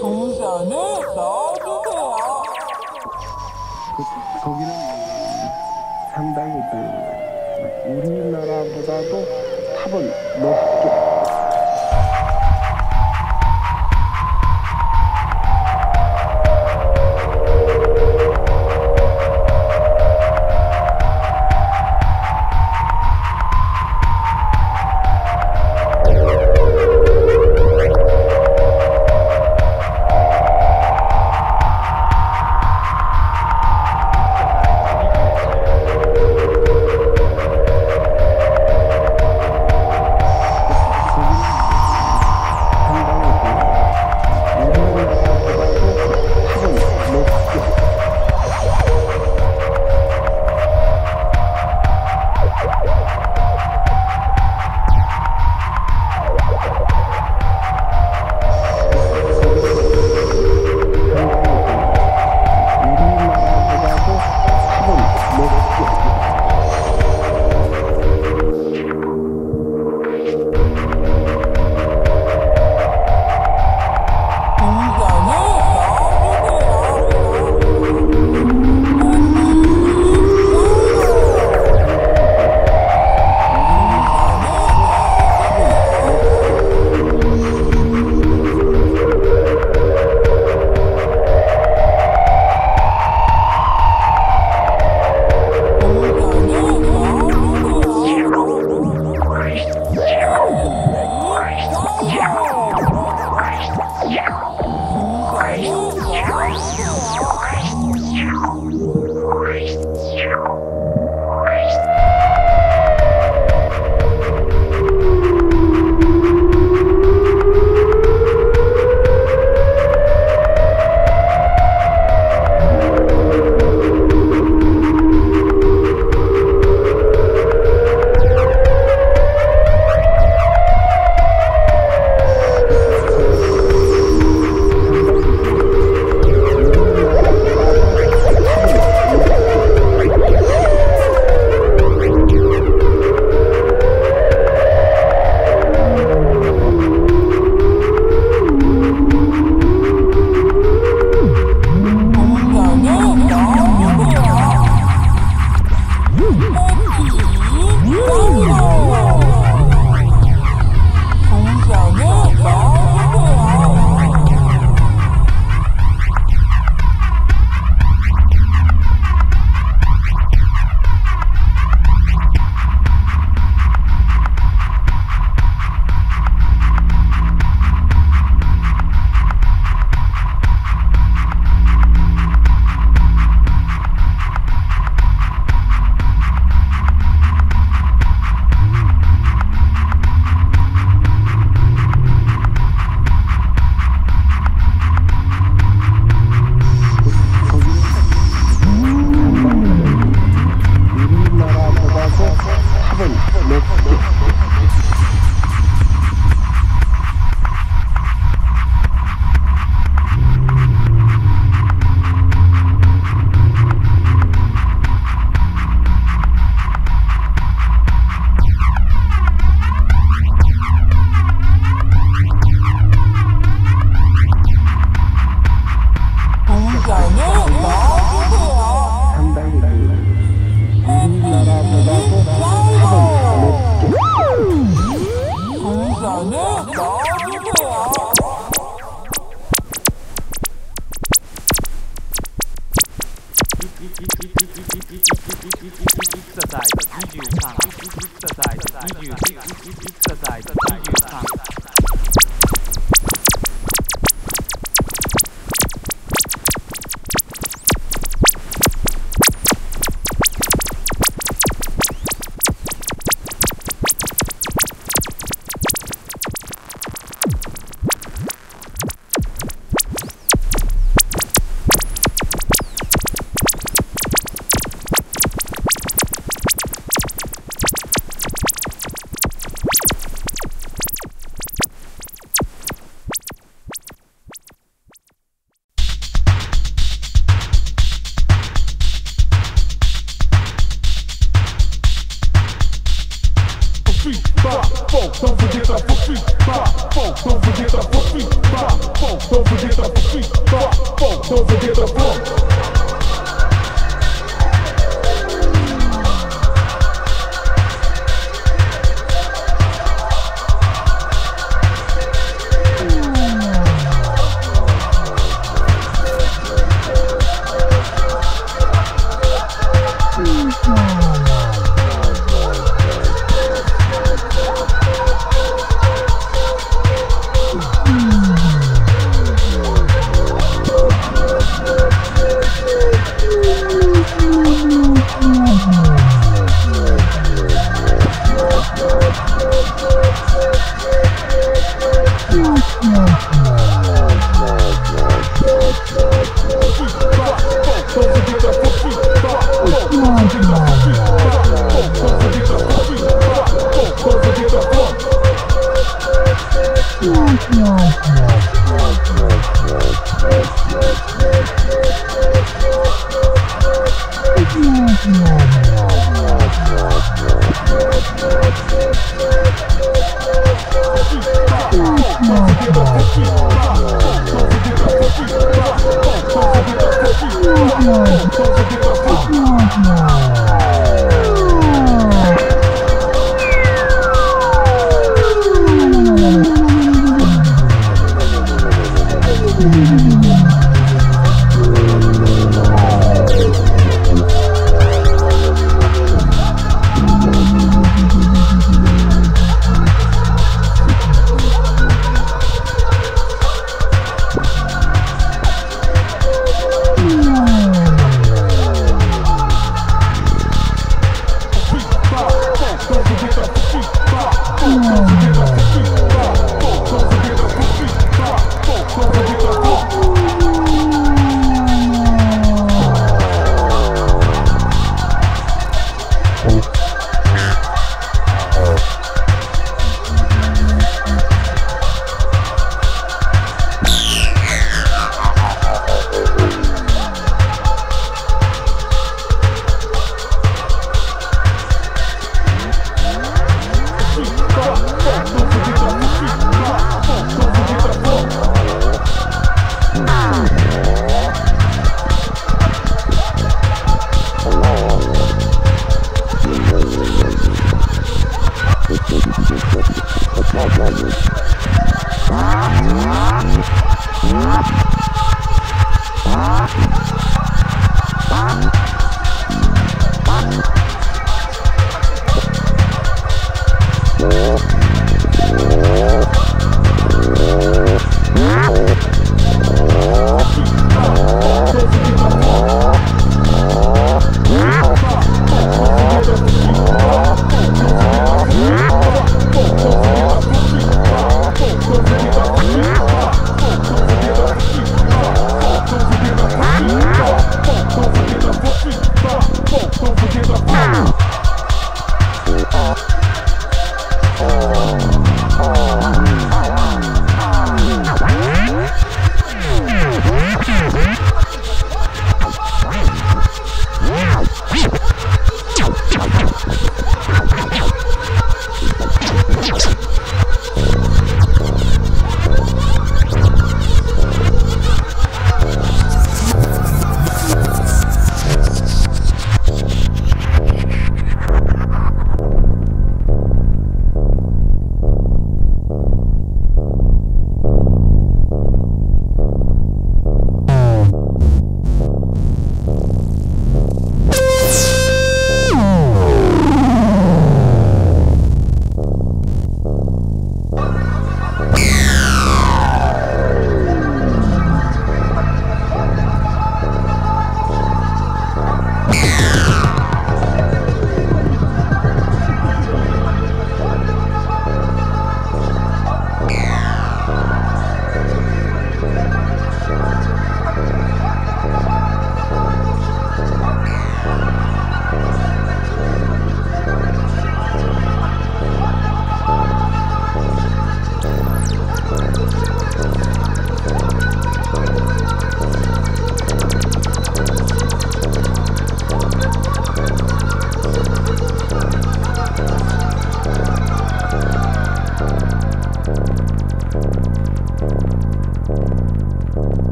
동전을 넣어주세요. 그, 거기는 상당히 그 우리나라보다도 탑은 높게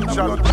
gunshot.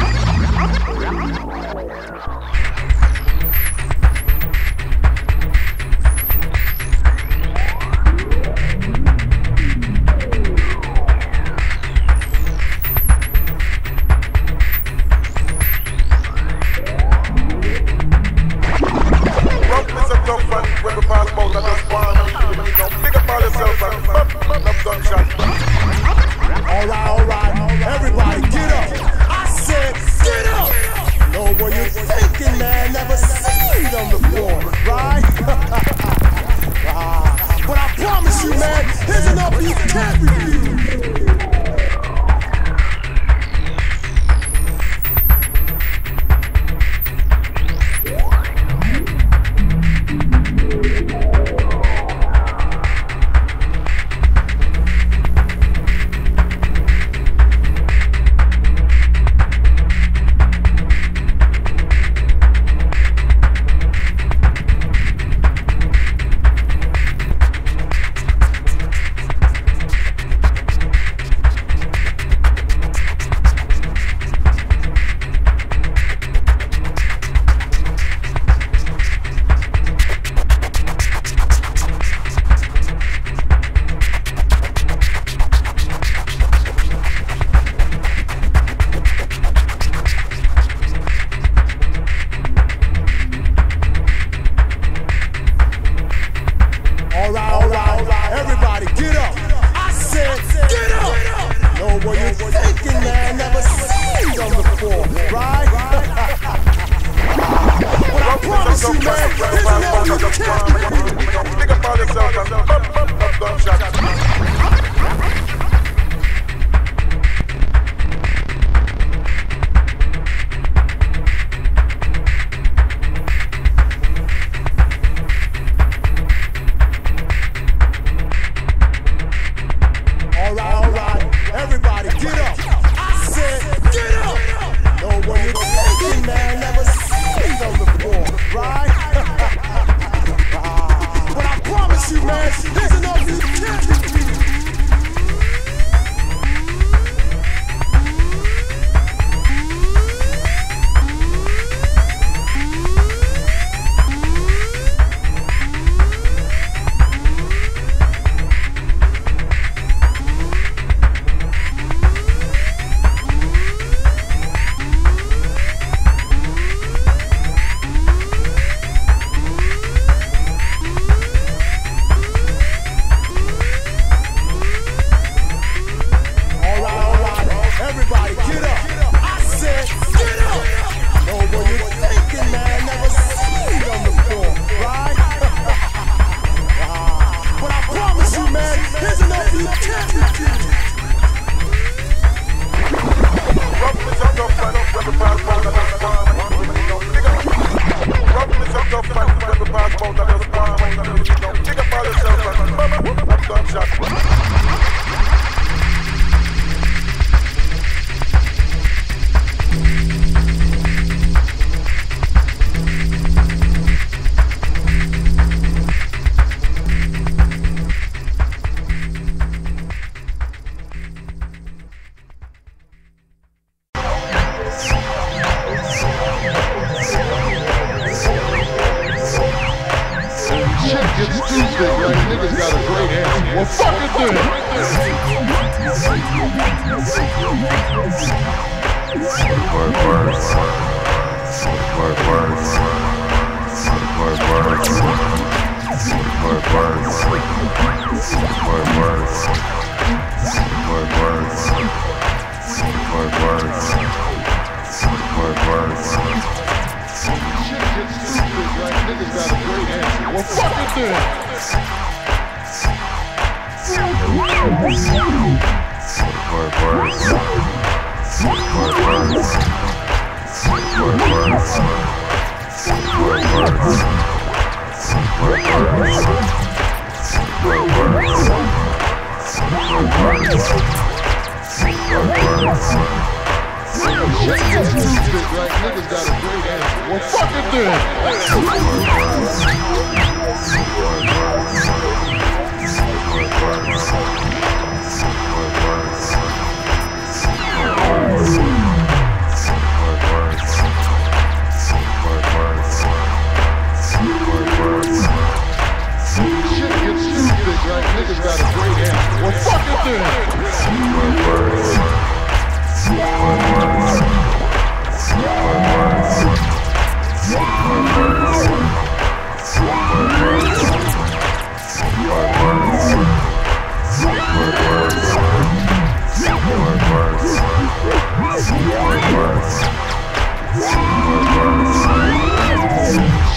niggas got a great ass. Well, fuck it then.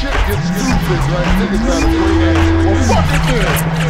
Shit gets stupid, right? Niggas got a great ass. Well, fuck it then.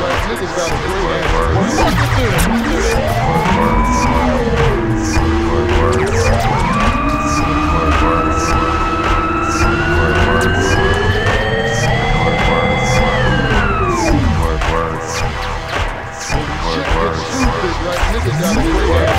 Like niggas got got a great answer.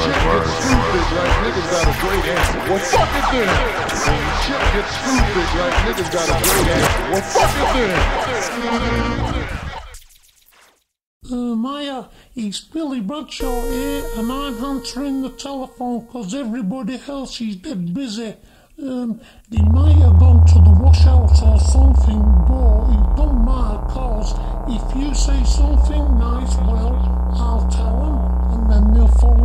Stupid, like niggas got a great answer. Well, fuck it then. Shit gets stupid, like niggas got a great answer. Well, fuck it then. Uh, Maya, it's Billy Bradshaw here, and I'm answering the telephone 'cause everybody else is dead busy. Um, they might have gone to the washout or something, but it don't matter 'cause if you say something nice, well, I'll tell them, and then they'll phone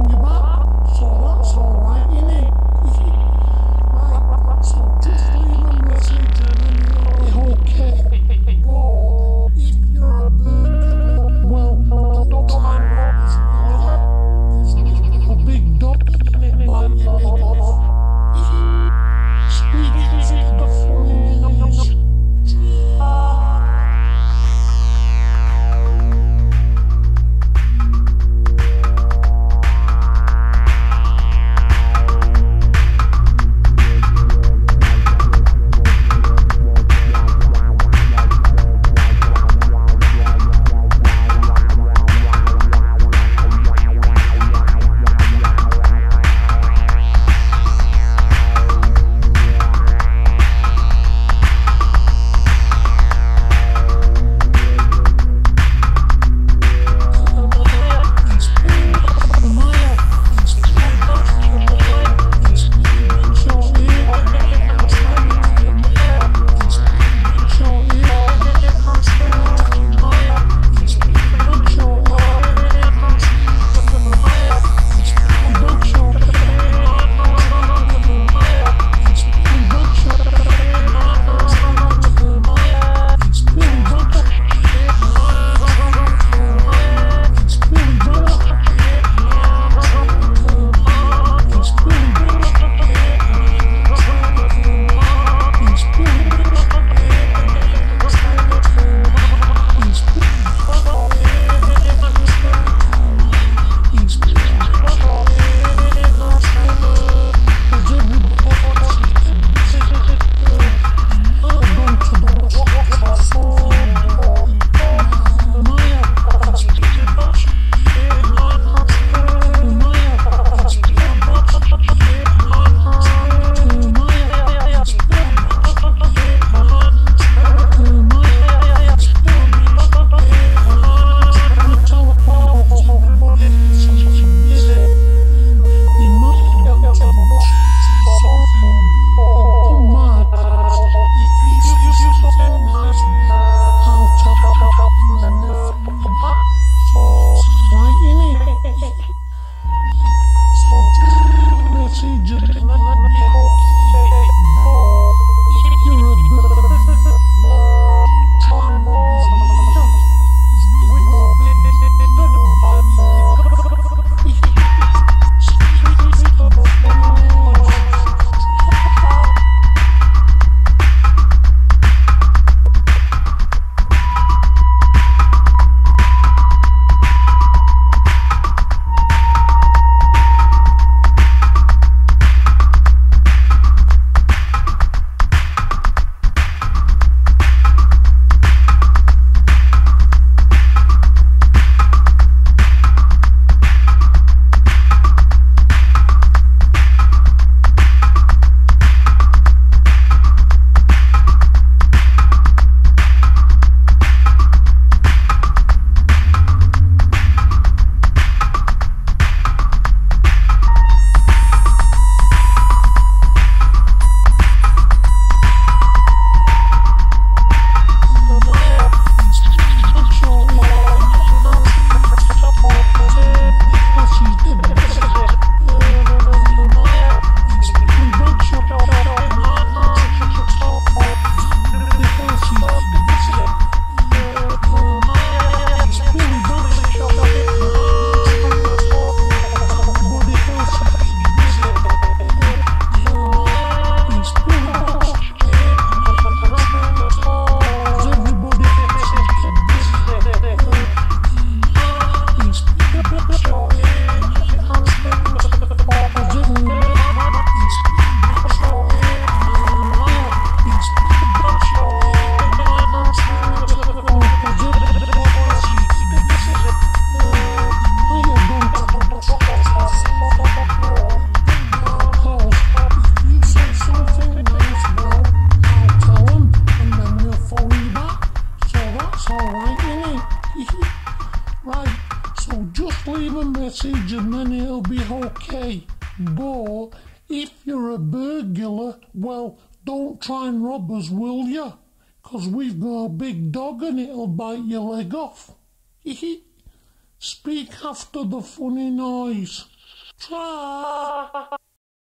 try and rob us, will ya? 'Cause we've got a big dog and it'll bite your leg off. Speak after the funny noise. Try.